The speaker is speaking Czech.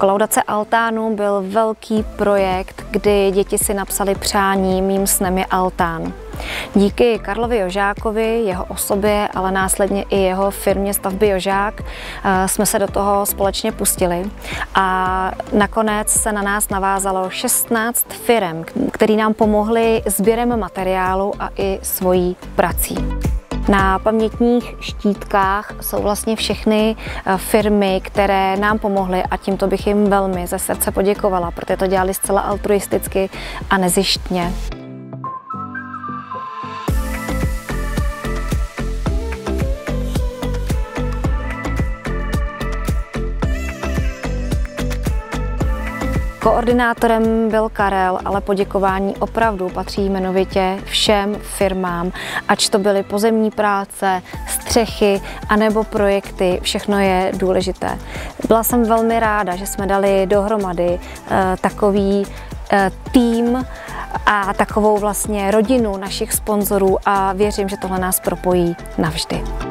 Kolaudace altánu byl velký projekt, kdy děti si napsali přání Mým snem je altán. Díky Karlovi Jožákovi, jeho osobě, ale následně i jeho firmě stavby Jožák eh, jsme se do toho společně pustili a nakonec se na nás navázalo 16 firm, které nám pomohly sběrem materiálu a i svojí prací. Na pamětních štítkách jsou vlastně všechny eh, firmy, které nám pomohly a tímto bych jim velmi ze srdce poděkovala, protože to dělali zcela altruisticky a nezištně. Koordinátorem byl Karel, ale poděkování opravdu patří jmenovitě všem firmám, ač to byly pozemní práce, střechy anebo projekty, všechno je důležité. Byla jsem velmi ráda, že jsme dali dohromady eh, takový eh, tým a takovou vlastně rodinu našich sponzorů a věřím, že tohle nás propojí navždy.